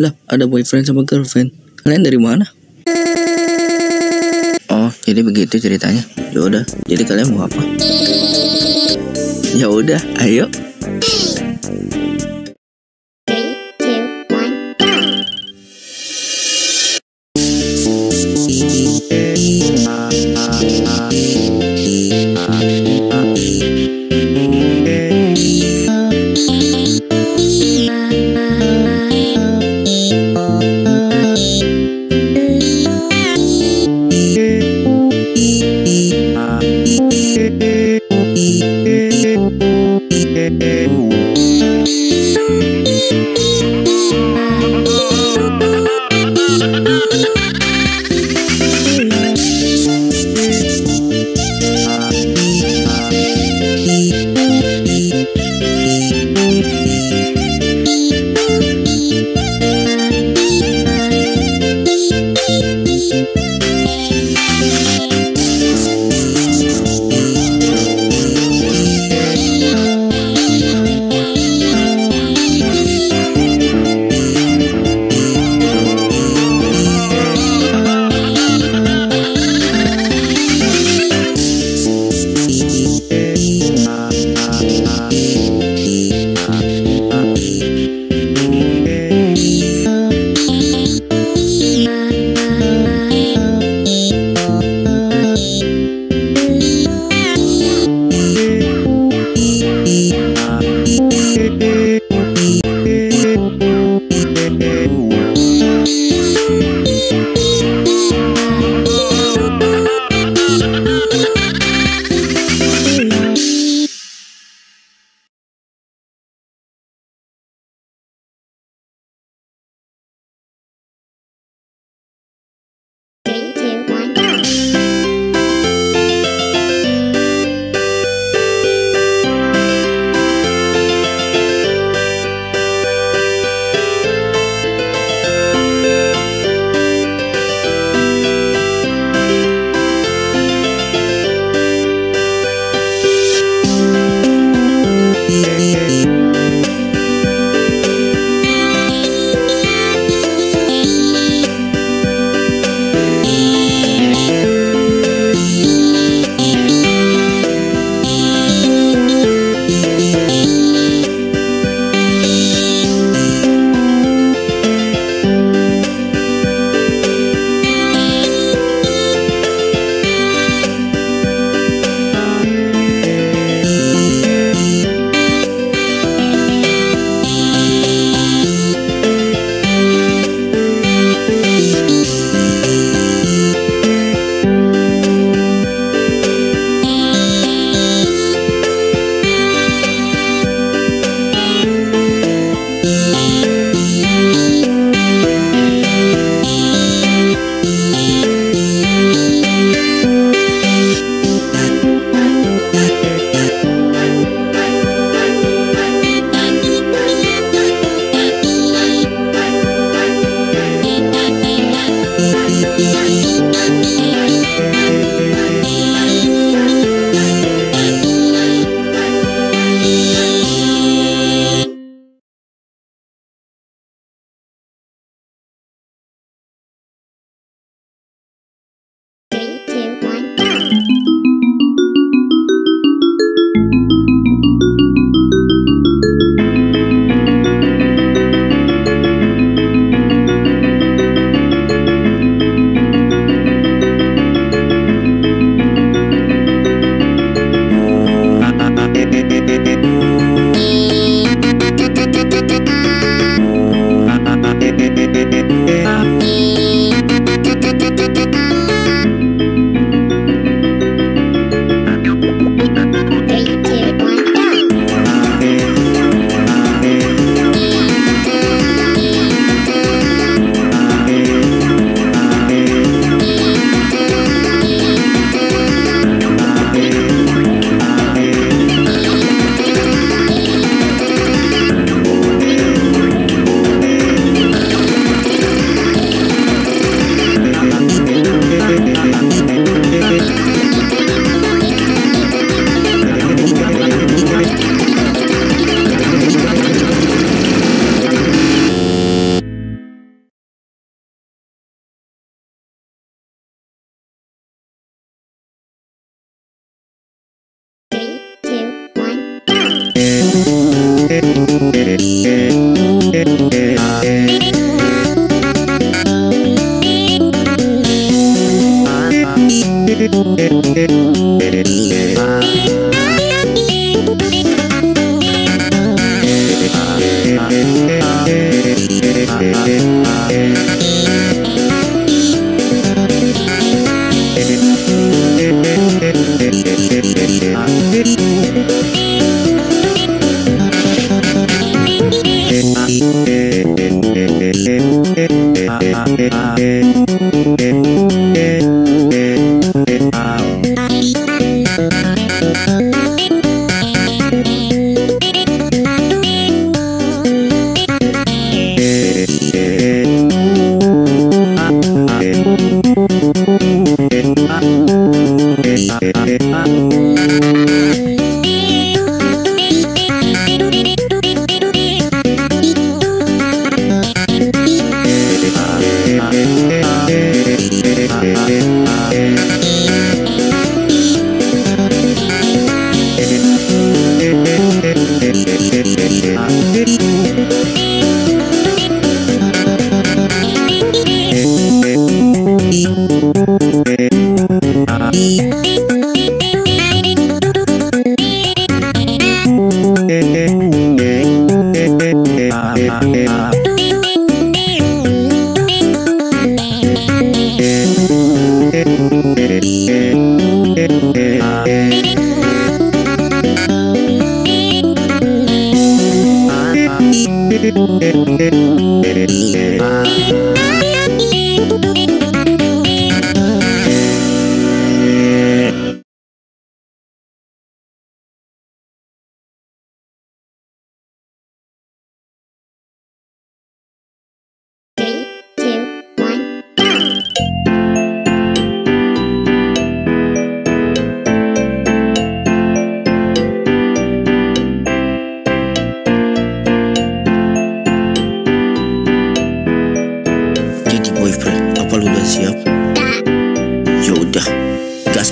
Lah, ada boyfriend sama girlfriend. Kalian dari mana? Oh, jadi begitu ceritanya. Ya udah, jadi kalian mau apa? Ya udah, ayo. Thank you.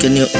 Can you?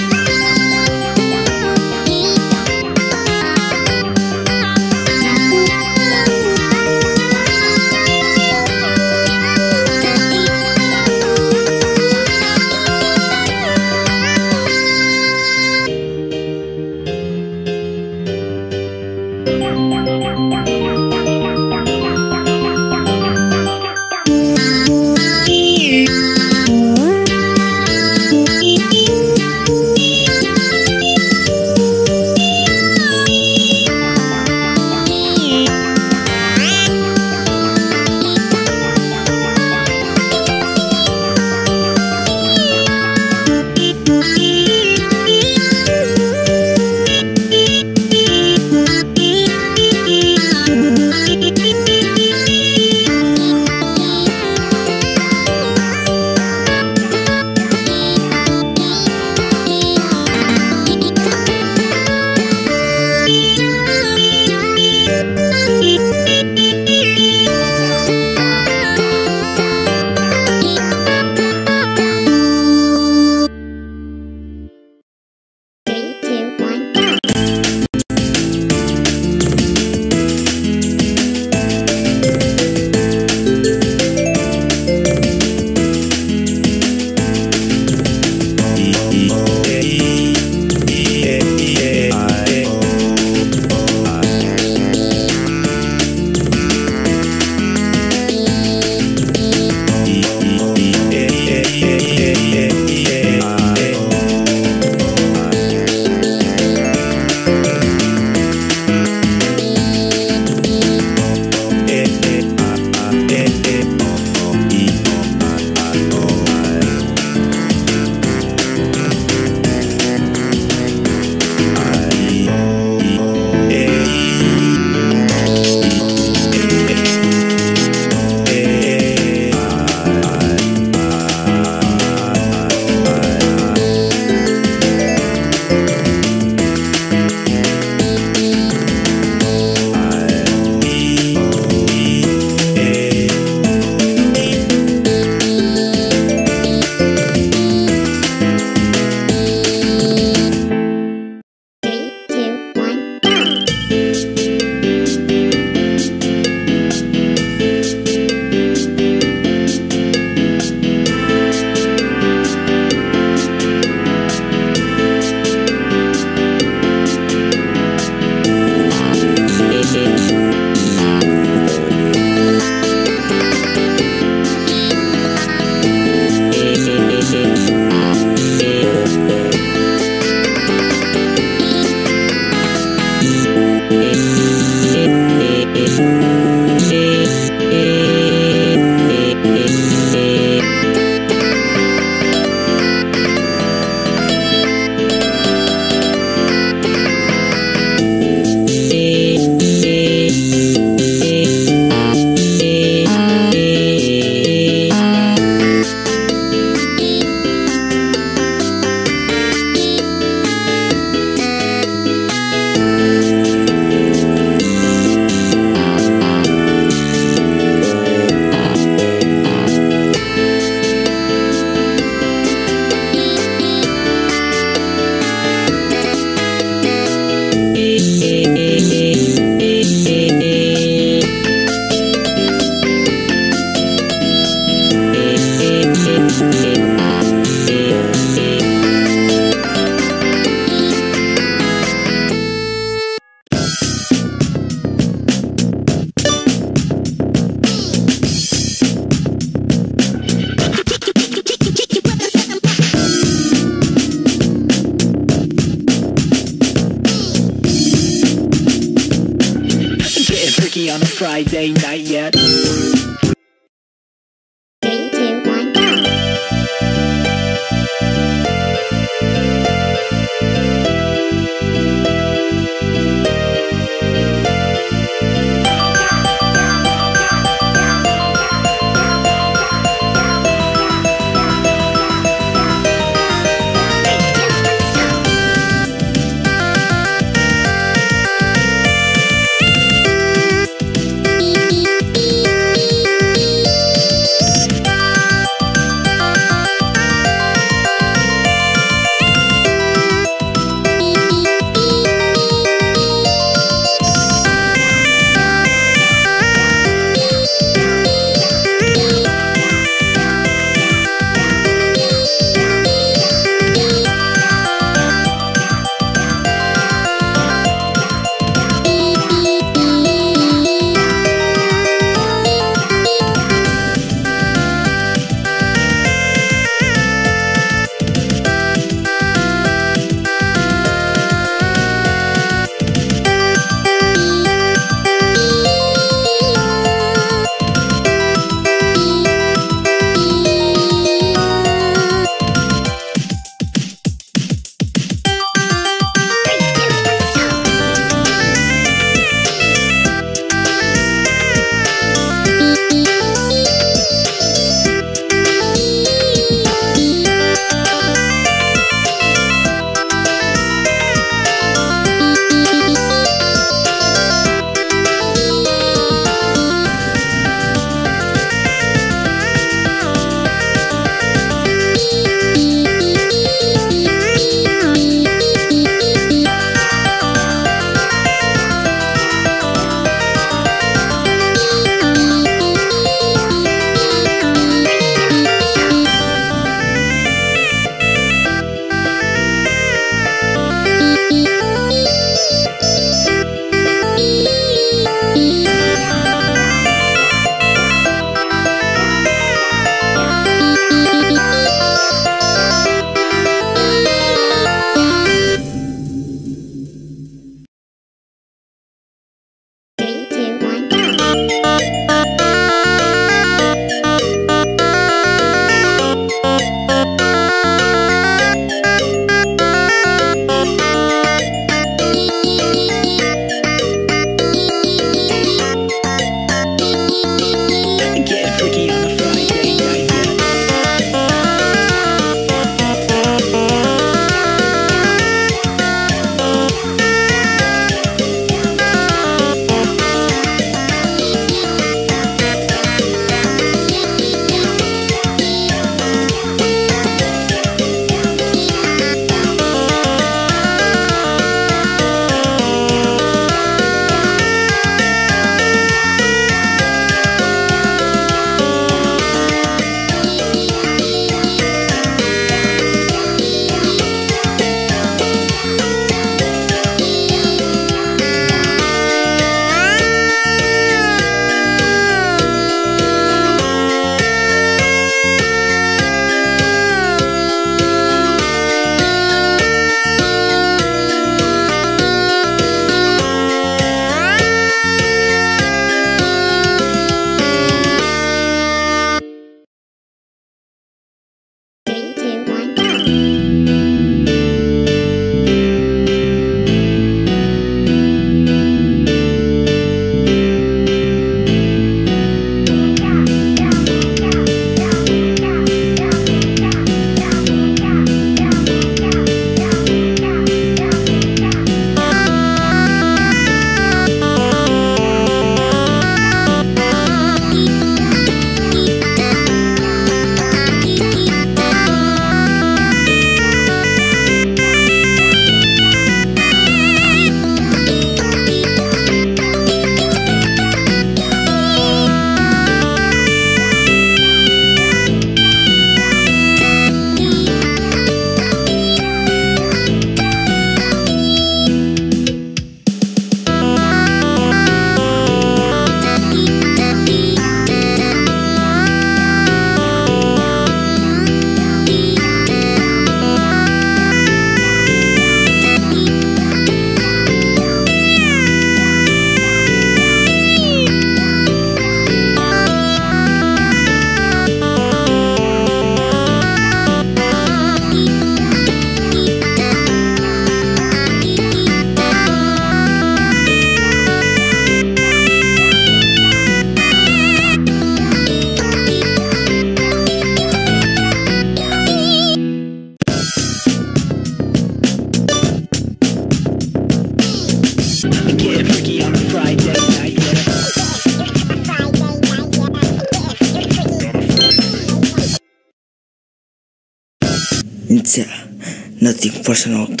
Personal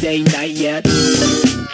day, night yet.